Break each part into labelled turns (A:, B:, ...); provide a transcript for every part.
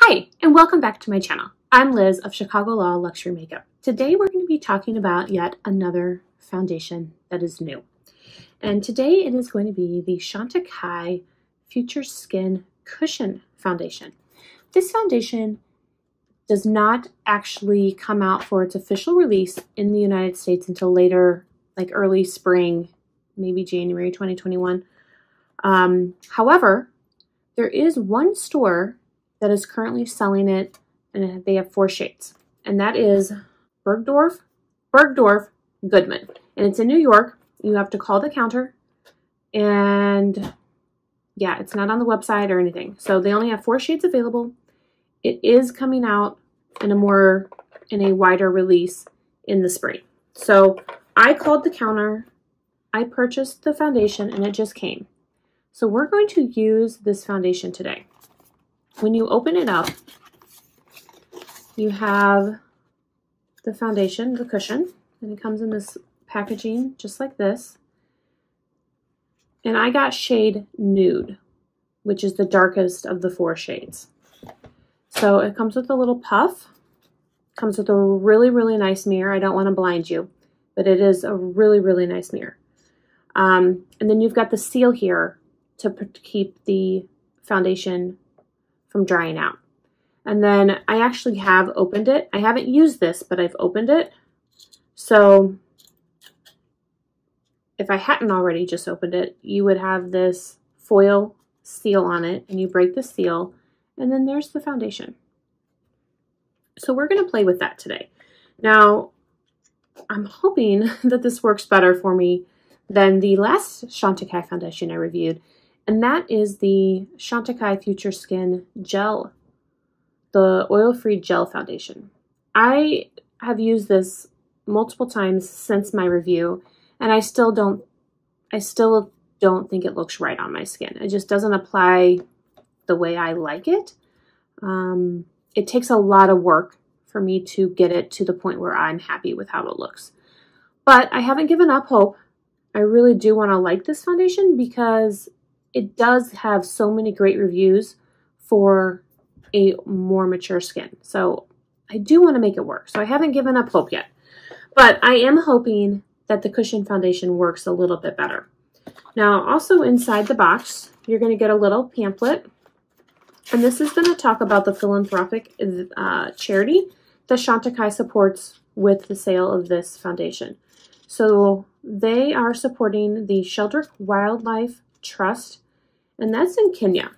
A: Hi, and welcome back to my channel. I'm Liz of Chicago Law Luxury Makeup. Today we're going to be talking about yet another foundation that is new. And today it is going to be the Chantecaille Future Skin Cushion Foundation. This foundation does not actually come out for its official release in the United States until later, like early spring, maybe January 2021. Um, however, there is one store that is currently selling it, and they have four shades, and that is Bergdorf, Bergdorf Goodman, and it's in New York. You have to call the counter, and yeah, it's not on the website or anything. So they only have four shades available. It is coming out in a more in a wider release in the spring. So I called the counter, I purchased the foundation, and it just came. So we're going to use this foundation today. When you open it up, you have the foundation, the cushion, and it comes in this packaging just like this. And I got shade Nude, which is the darkest of the four shades. So it comes with a little puff, comes with a really, really nice mirror. I don't want to blind you, but it is a really, really nice mirror. Um, and then you've got the seal here to keep the foundation from drying out. And then I actually have opened it. I haven't used this, but I've opened it. So if I hadn't already just opened it, you would have this foil seal on it and you break the seal and then there's the foundation. So we're going to play with that today. Now, I'm hoping that this works better for me than the last Chantecaille foundation I reviewed and that is the Chantecaille Future Skin Gel, the oil-free gel foundation. I have used this multiple times since my review, and I still don't, I still don't think it looks right on my skin. It just doesn't apply the way I like it. Um, it takes a lot of work for me to get it to the point where I'm happy with how it looks. But I haven't given up hope. I really do want to like this foundation because it does have so many great reviews for a more mature skin. So I do want to make it work. So I haven't given up hope yet. But I am hoping that the cushion foundation works a little bit better. Now, also inside the box, you're going to get a little pamphlet. And this is going to talk about the philanthropic uh, charity that Chantecaille supports with the sale of this foundation. So they are supporting the Sheldrick Wildlife Trust and that's in Kenya.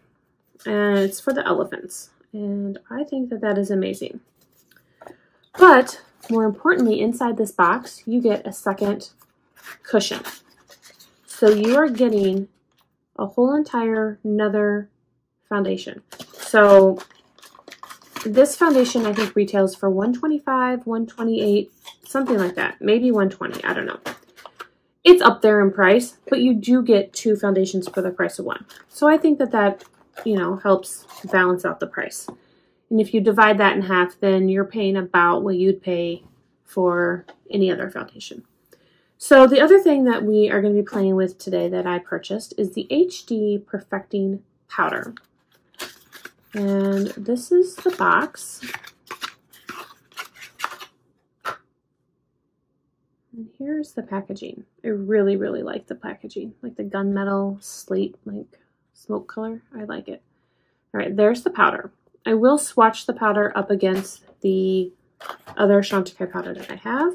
A: And it's for the elephants. And I think that that is amazing. But more importantly, inside this box, you get a second cushion. So you are getting a whole entire another foundation. So this foundation I think retails for 125, 128, something like that. Maybe 120, I don't know it's up there in price, but you do get two foundations for the price of one. So I think that that, you know, helps balance out the price. And if you divide that in half, then you're paying about what you'd pay for any other foundation. So the other thing that we are going to be playing with today that I purchased is the HD Perfecting Powder. And this is the box. Here's the packaging. I really, really like the packaging. Like the gunmetal slate, like smoke color. I like it. All right, there's the powder. I will swatch the powder up against the other Chantecaille powder that I have.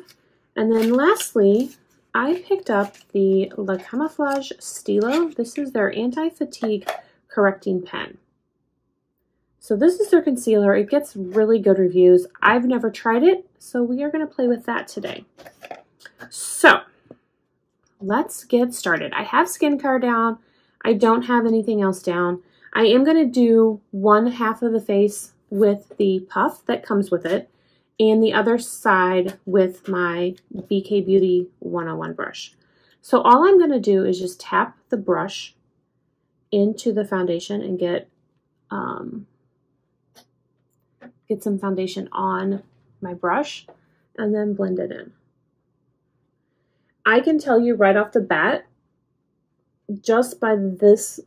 A: And then lastly, I picked up the La Camouflage Stylo. This is their anti-fatigue correcting pen. So this is their concealer. It gets really good reviews. I've never tried it, so we are going to play with that today. So let's get started. I have skincare down. I don't have anything else down. I am going to do one half of the face with the puff that comes with it and the other side with my BK Beauty 101 brush. So all I'm going to do is just tap the brush into the foundation and get um, get some foundation on my brush and then blend it in. I can tell you right off the bat, just by this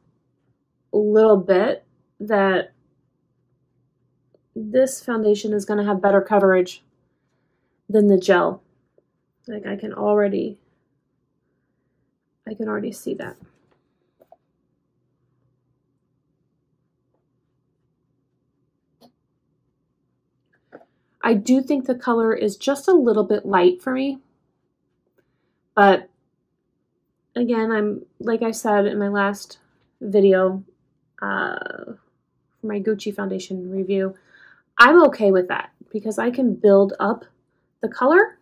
A: little bit, that this foundation is going to have better coverage than the gel. Like I can already, I can already see that. I do think the color is just a little bit light for me. But again, I'm like I said in my last video uh, my Gucci foundation review, I'm okay with that because I can build up the color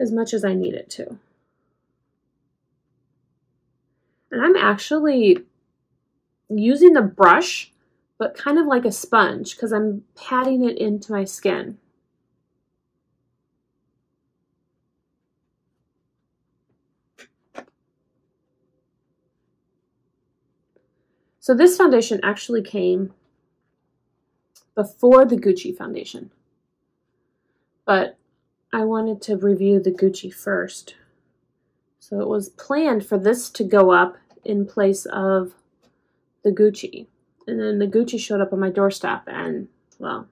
A: as much as I need it to. And I'm actually using the brush but kind of like a sponge because I'm patting it into my skin. So this foundation actually came before the Gucci foundation. But I wanted to review the Gucci first. So it was planned for this to go up in place of the Gucci. And then the Gucci showed up on my doorstep, and well,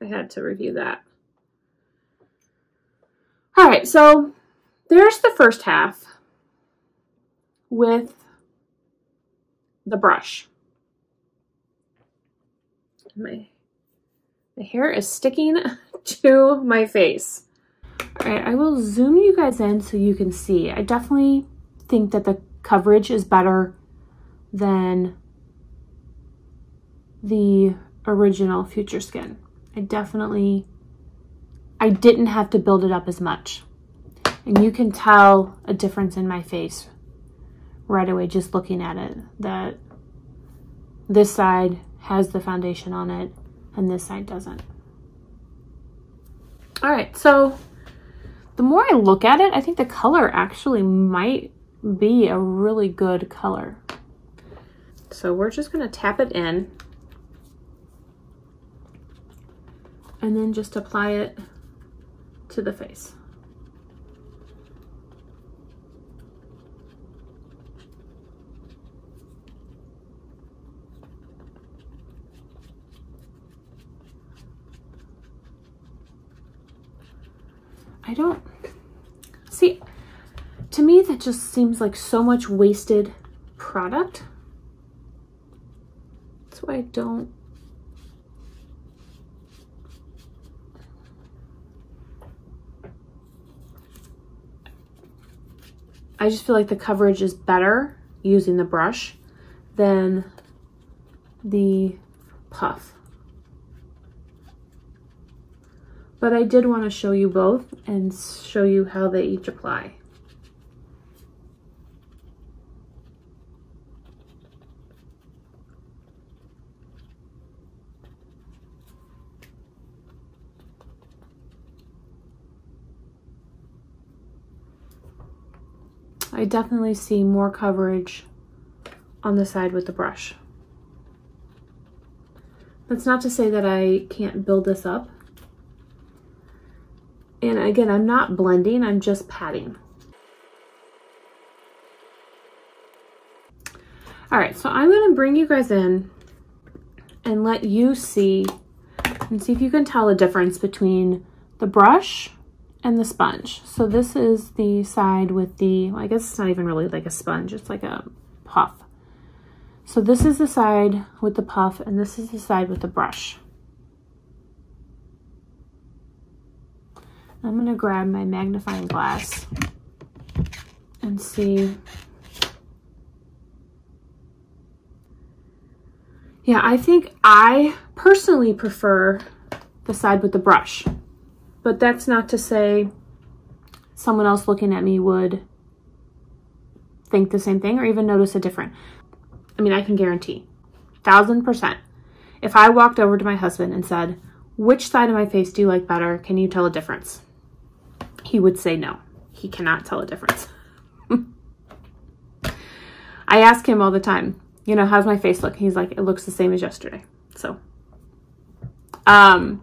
A: I had to review that. All right, so there's the first half with the brush. My, my hair is sticking to my face. All right, I will zoom you guys in so you can see. I definitely think that the coverage is better than the original Future Skin. I definitely, I didn't have to build it up as much. And you can tell a difference in my face right away just looking at it. That this side has the foundation on it and this side doesn't. All right, so the more I look at it, I think the color actually might be a really good color. So we're just gonna tap it in and then just apply it to the face. I don't see to me that just seems like so much wasted product. That's why I don't I just feel like the coverage is better using the brush than the puff. But I did want to show you both and show you how they each apply. I definitely see more coverage on the side with the brush. That's not to say that I can't build this up. And again, I'm not blending, I'm just patting. All right, so I'm gonna bring you guys in and let you see and see if you can tell the difference between the brush and the sponge. So this is the side with the, well, I guess it's not even really like a sponge, it's like a puff. So this is the side with the puff and this is the side with the brush. I'm gonna grab my magnifying glass and see. Yeah, I think I personally prefer the side with the brush. But that's not to say someone else looking at me would think the same thing or even notice a different. I mean, I can guarantee, thousand percent. If I walked over to my husband and said, which side of my face do you like better? Can you tell a difference? He would say no. He cannot tell a difference. I ask him all the time, you know, how's my face look? He's like, it looks the same as yesterday. So, um,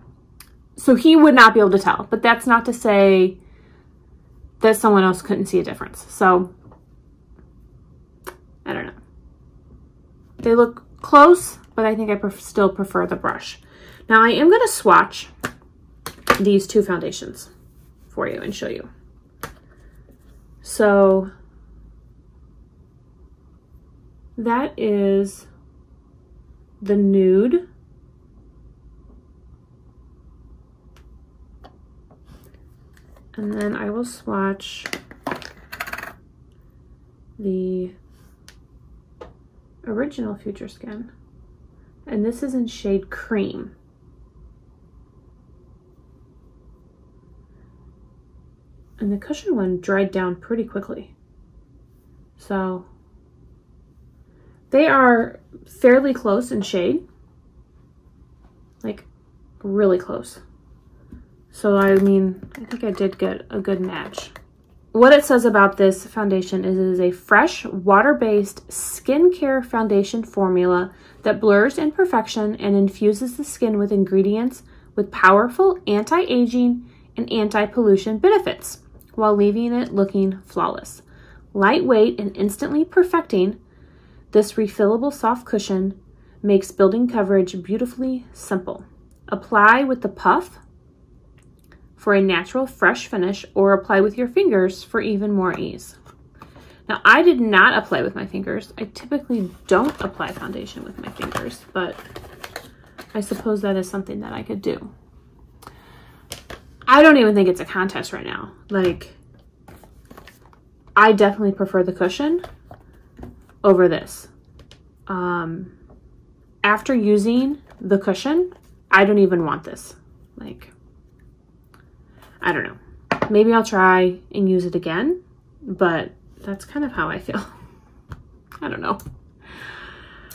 A: so he would not be able to tell, but that's not to say that someone else couldn't see a difference. So I don't know. They look close, but I think I pref still prefer the brush. Now I am going to swatch these two foundations for you and show you. So that is the nude. And then I will swatch the original Future Skin. And this is in shade Cream. And the cushion one dried down pretty quickly. So they are fairly close in shade. Like really close. So I mean, I think I did get a good match. What it says about this foundation is it is a fresh, water-based skincare foundation formula that blurs imperfection and infuses the skin with ingredients with powerful anti-aging and anti-pollution benefits while leaving it looking flawless. Lightweight and instantly perfecting, this refillable soft cushion makes building coverage beautifully simple. Apply with the puff for a natural fresh finish or apply with your fingers for even more ease. Now I did not apply with my fingers. I typically don't apply foundation with my fingers, but I suppose that is something that I could do. I don't even think it's a contest right now. Like, I definitely prefer the cushion over this. Um, after using the cushion, I don't even want this. Like, I don't know. Maybe I'll try and use it again, but that's kind of how I feel. I don't know.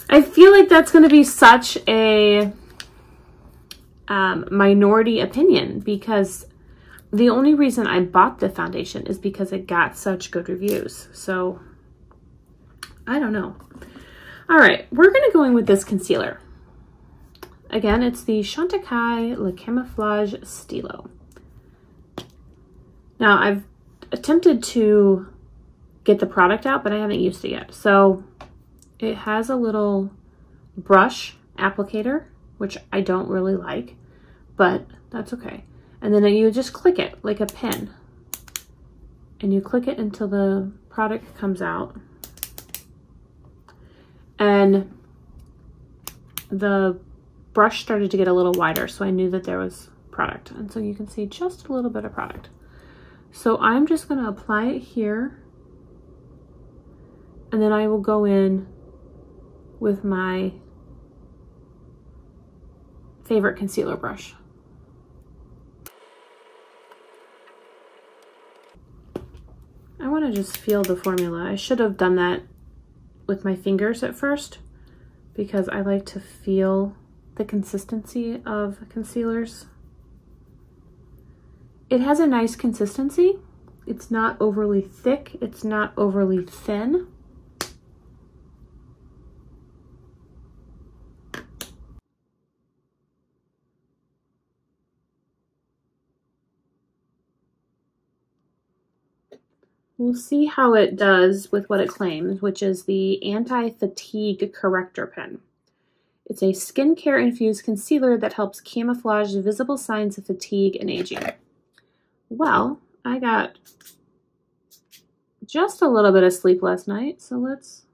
A: I feel like that's going to be such a um, minority opinion because the only reason I bought the foundation is because it got such good reviews. So I don't know. All right, we're going to go in with this concealer. Again, it's the Chantecaille Le Camouflage Stylo. Now I've attempted to get the product out, but I haven't used it yet. So it has a little brush applicator, which I don't really like, but that's okay. And then you just click it like a pin And you click it until the product comes out. And the brush started to get a little wider, so I knew that there was product. And so you can see just a little bit of product. So I'm just going to apply it here. And then I will go in with my favorite concealer brush. I want to just feel the formula. I should have done that with my fingers at first because I like to feel the consistency of concealers. It has a nice consistency. It's not overly thick. It's not overly thin. We'll see how it does with what it claims, which is the Anti-Fatigue Corrector Pen. It's a skincare infused concealer that helps camouflage visible signs of fatigue and aging. Well, I got just a little bit of sleep last night, so let's,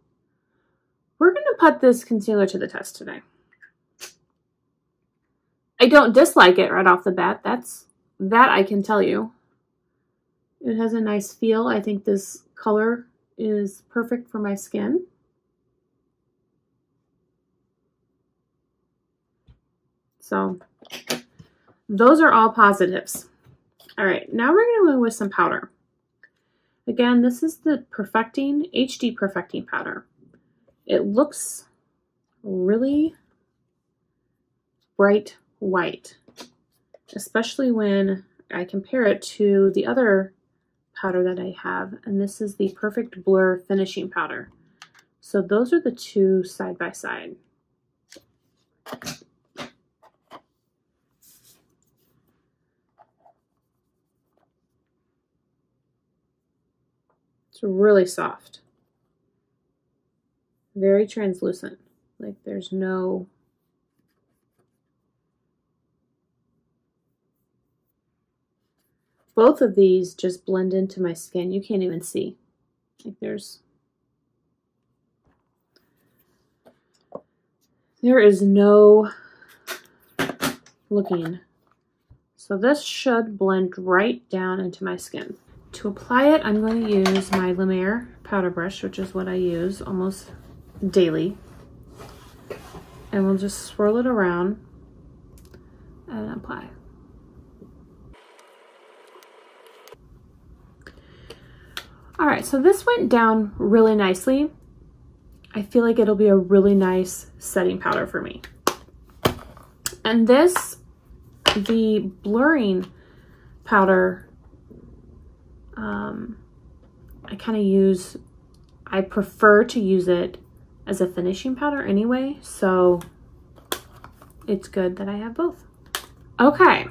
A: we're going to put this concealer to the test today. I don't dislike it right off the bat. That's, that I can tell you. It has a nice feel. I think this color is perfect for my skin. So those are all positives. All right, now we're going to go with some powder. Again, this is the Perfecting, HD Perfecting powder. It looks really bright white, especially when I compare it to the other powder that I have, and this is the Perfect Blur Finishing Powder. So those are the two side by side. It's really soft. Very translucent. Like there's no both of these just blend into my skin. You can't even see. Like there's there is no looking. So this should blend right down into my skin. To apply it, I'm going to use my La Mer powder brush, which is what I use almost daily. And we'll just swirl it around and apply. All right, so this went down really nicely. I feel like it'll be a really nice setting powder for me. And this, the blurring powder, um, I kind of use, I prefer to use it as a finishing powder anyway, so it's good that I have both. Okay,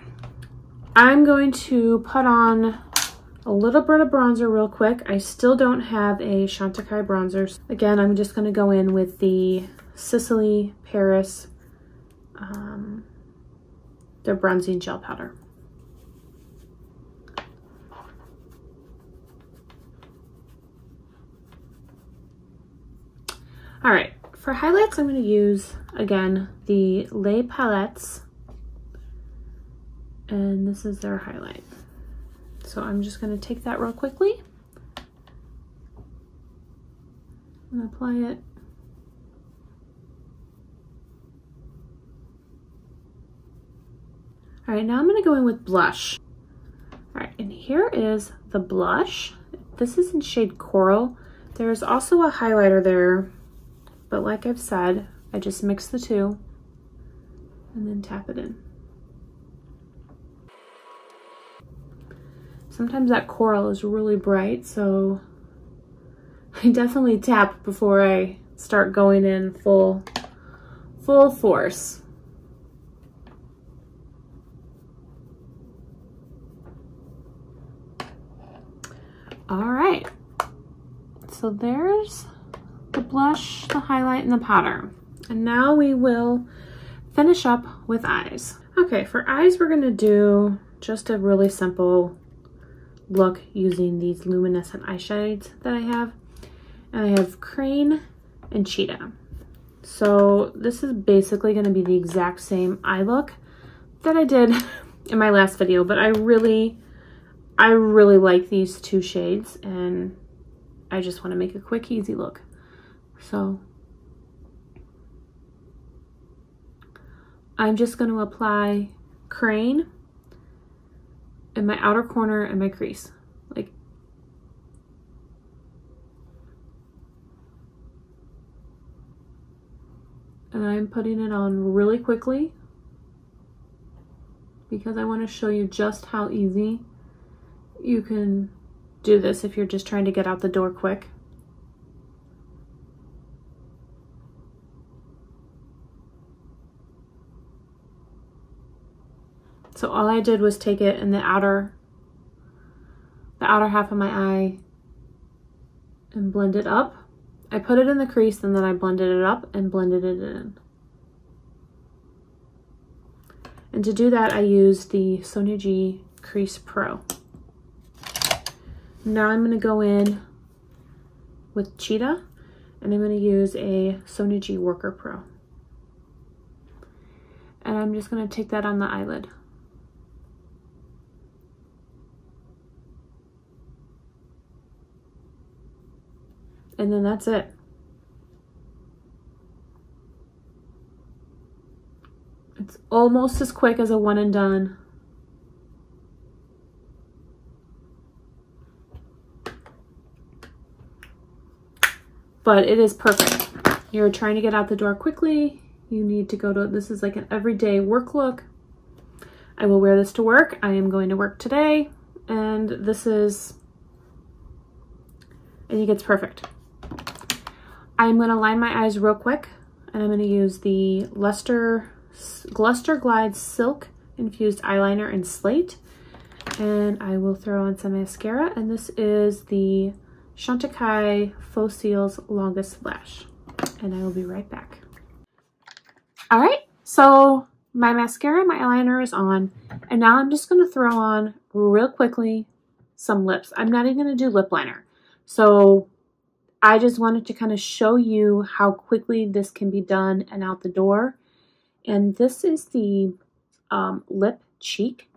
A: I'm going to put on a little bit of bronzer real quick. I still don't have a Chantecaille bronzer. Again, I'm just going to go in with the Sisley Paris, um, the bronzing gel powder. All right, for highlights, I'm going to use, again, the Les Paillettes. And this is their highlight. So I'm just going to take that real quickly and apply it. All right, now I'm going to go in with blush. All right, and here is the blush. This is in shade Coral. There's also a highlighter there, but like I've said, I just mix the two and then tap it in. Sometimes that coral is really bright, so I definitely tap before I start going in full, full force. All right, so there's the blush, the highlight, and the powder. And now we will finish up with eyes. Okay, for eyes, we're gonna do just a really simple look using these luminescent eye shades that I have. And I have Crane and Cheetah. So this is basically going to be the exact same eye look that I did in my last video, but I really, I really like these two shades and I just want to make a quick, easy look. So I'm just going to apply Crane in my outer corner and my crease. Like, and I'm putting it on really quickly because I want to show you just how easy you can do this if you're just trying to get out the door quick. So all I did was take it in the outer, the outer half of my eye and blend it up. I put it in the crease and then I blended it up and blended it in. And to do that, I used the Sonia G Crease Pro. Now I'm going to go in with Cheetah and I'm going to use a Sonia G Worker Pro. And I'm just going to take that on the eyelid. And then that's it. It's almost as quick as a one and done. But it is perfect. You're trying to get out the door quickly. You need to go to, this is like an everyday work look. I will wear this to work. I am going to work today. And this is, I think it's perfect. I'm going to line my eyes real quick and I'm going to use the Luster, Gluster Glide Silk Infused Eyeliner in Slate. And I will throw on some mascara and this is the Chantecaille Faux Cils Longest Lash. And I will be right back. All right, so my mascara, my eyeliner is on, and now I'm just going to throw on real quickly some lips. I'm not even going to do lip liner. So I just wanted to kind of show you how quickly this can be done and out the door. And this is the um, lip cheek,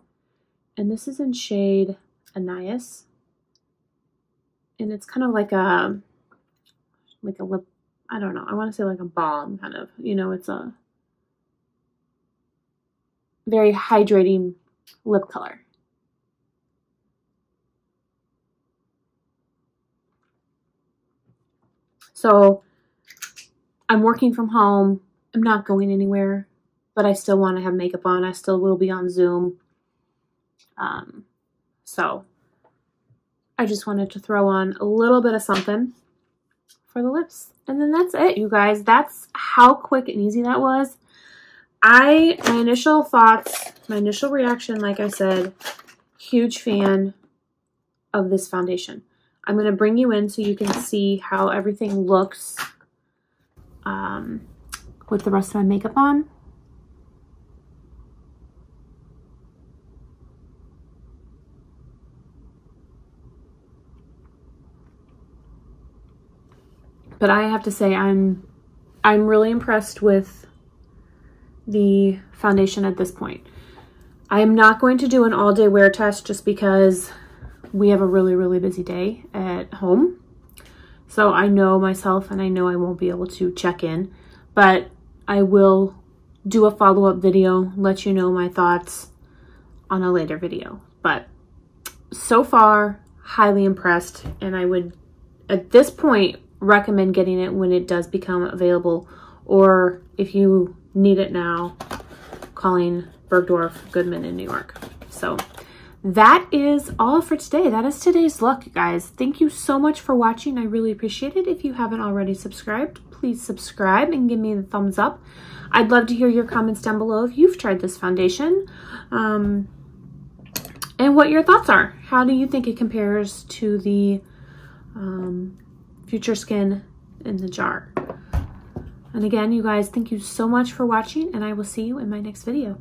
A: and this is in shade Anais. And it's kind of like a, like a lip, I don't know, I want to say like a balm kind of, you know, it's a very hydrating lip color. So I'm working from home. I'm not going anywhere, but I still want to have makeup on. I still will be on Zoom. Um, so I just wanted to throw on a little bit of something for the lips. And then that's it, you guys. That's how quick and easy that was. I, my initial thoughts, my initial reaction, like I said, huge fan of this foundation. I'm going to bring you in so you can see how everything looks um, with the rest of my makeup on. But I have to say I'm I'm really impressed with the foundation at this point. I am not going to do an all day wear test just because we have a really, really busy day at home. So I know myself and I know I won't be able to check in, but I will do a follow-up video, let you know my thoughts on a later video. But so far, highly impressed and I would, at this point, recommend getting it when it does become available or if you need it now, calling Bergdorf Goodman in New York. So that is all for today. That is today's look, guys. Thank you so much for watching. I really appreciate it. If you haven't already subscribed, please subscribe and give me the thumbs up. I'd love to hear your comments down below if you've tried this foundation um, and what your thoughts are. How do you think it compares to the um, Future Skin in the jar? And again, you guys, thank you so much for watching, and I will see you in my next video.